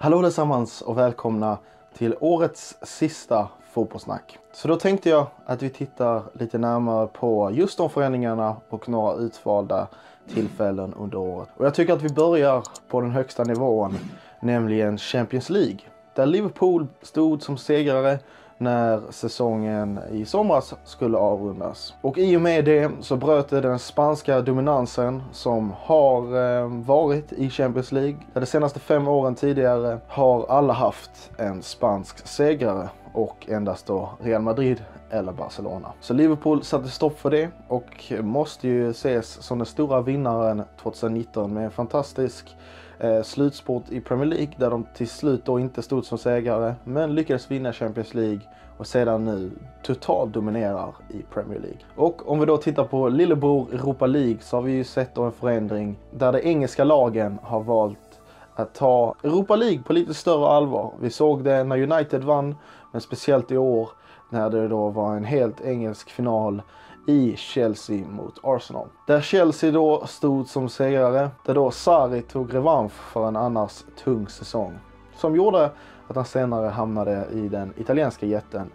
Hallå allesammans och välkomna till årets sista fotbollssnack. Så då tänkte jag att vi tittar lite närmare på just de förändringarna och några utvalda tillfällen under året. Och jag tycker att vi börjar på den högsta nivån, nämligen Champions League. Där Liverpool stod som segrare när säsongen i somras skulle avrundas. Och i och med det så bröt det den spanska dominansen som har eh, varit i Champions League. Där de senaste fem åren tidigare har alla haft en spansk segrare och endast då Real Madrid eller Barcelona. Så Liverpool satte stopp för det och måste ju ses som den stora vinnaren 2019 med en fantastisk eh, slutspurt i Premier League där de till slut då inte stod som segrare men lyckades vinna Champions League och sedan nu totalt dominerar i Premier League. Och om vi då tittar på lillebror Europa League så har vi ju sett då en förändring där de engelska lagen har valt att ta Europa League på lite större allvar. Vi såg det när United vann, men speciellt i år när det då var en helt engelsk final i Chelsea mot Arsenal. Där Chelsea då stod som segrare, där då Sarri tog revansch för en annars tung säsong. Som gjorde att han senare hamnade i den italienska jätten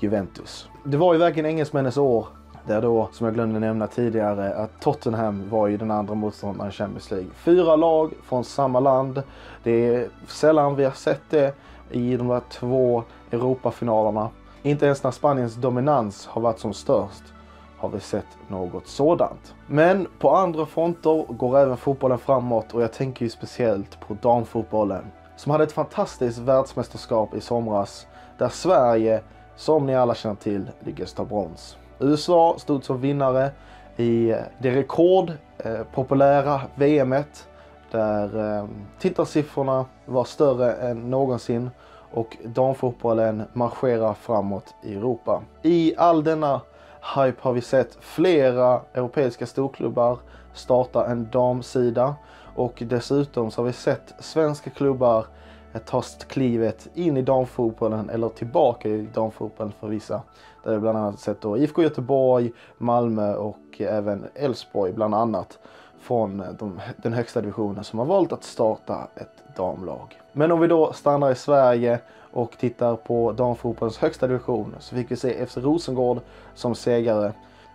Juventus. Det var ju verkligen engelsmännens år där då, som jag glömde nämna tidigare, att Tottenham var ju den andra motståndaren i Champions League. Fyra lag från samma land. Det är sällan vi har sett det i de där två Europafinalerna. Inte ens när Spaniens dominans har varit som störst har vi sett något sådant. Men på andra fronter går även fotbollen framåt och jag tänker ju speciellt på damfotbollen. Som hade ett fantastiskt världsmästerskap i somras där Sverige, som ni alla känner till, lyckades ta brons. USA stod som vinnare i eh, det rekordpopulära eh, VMet där eh, tittarsiffrorna var större än någonsin och damfotbollen marscherar framåt i Europa. I all denna hype har vi sett flera europeiska storklubbar starta en damsida och dessutom så har vi sett svenska klubbar ta klivet in i damfotbollen eller tillbaka i damfotbollen för vissa. Där vi bland annat sett då IFK Göteborg, Malmö och även Elfsborg bland annat från de, den högsta divisionen som har valt att starta ett damlag. Men om vi då stannar i Sverige och tittar på damfotbollens högsta division så fick vi se FC Rosengård som segrare.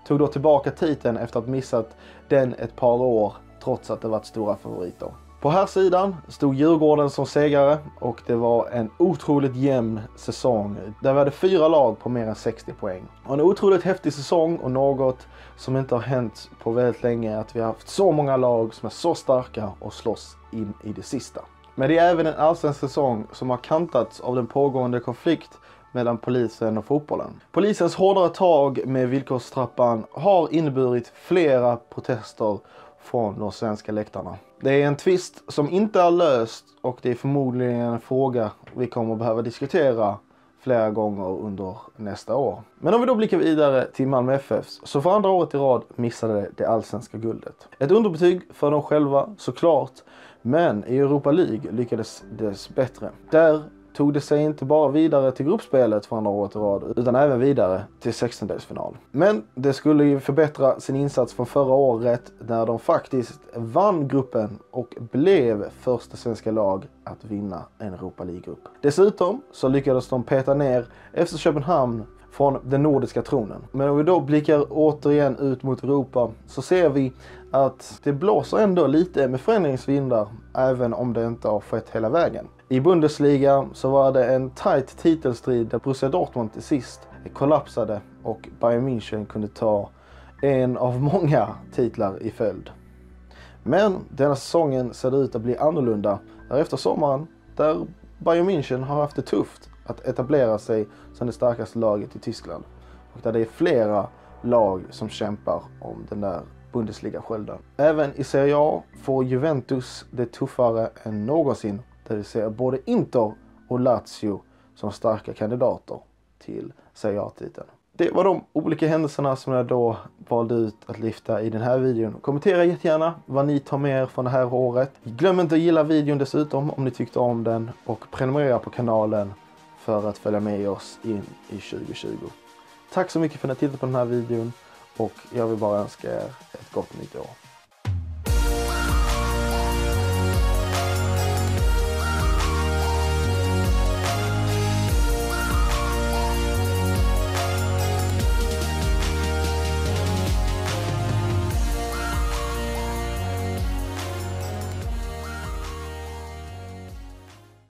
Tog då tillbaka titeln efter att missat den ett par år trots att det varit stora favoriter. På här sidan stod Djurgården som segrare och det var en otroligt jämn säsong där vi hade fyra lag på mer än 60 poäng. Och en otroligt häftig säsong och något som inte har hänt på väldigt länge är att vi har haft så många lag som är så starka och slåss in i det sista. Men det är även en allsvensk säsong som har kantats av den pågående konflikt mellan polisen och fotbollen. Polisens hårdare tag med villkorstrappan har inneburit flera protester från de svenska läktarna. Det är en tvist som inte är löst och det är förmodligen en fråga vi kommer att behöva diskutera flera gånger under nästa år. Men om vi då blickar vidare till Malmö FF så för andra året i rad missade det allsvenska guldet. Ett underbetyg för dem själva såklart, men i Europa League lyckades dess bättre. Där tog det sig inte bara vidare till gruppspelet för andra året i rad utan även vidare till 16-delsfinal. Men det skulle ju förbättra sin insats från förra året när de faktiskt vann gruppen och blev första svenska lag att vinna en Europa League-grupp. Dessutom så lyckades de peta ner FC Köpenhamn från den nordiska tronen. Men om vi då blickar återigen ut mot Europa så ser vi att det blåser ändå lite med förändringsvindar även om det inte har skett hela vägen. I Bundesliga så var det en tight titelstrid där Borussia Dortmund till sist kollapsade och Bayern München kunde ta en av många titlar i följd. Men denna säsongen ser det ut att bli annorlunda efter sommaren där Bayern München har haft det tufft att etablera sig som det starkaste laget i Tyskland. Och där det är flera lag som kämpar om den där Bundesliga-skölden. Även i Serie A får Juventus det tuffare än någonsin där vi ser både Inter och Lazio som starka kandidater till Serie A-titeln. Det var de olika händelserna som jag då valde ut att lyfta i den här videon. Kommentera jättegärna vad ni tar med er från det här året. Glöm inte att gilla videon dessutom om ni tyckte om den och prenumerera på kanalen för att följa med oss in i 2020. Tack så mycket för att ni tittade på den här videon och jag vill bara önska er ett gott nytt år.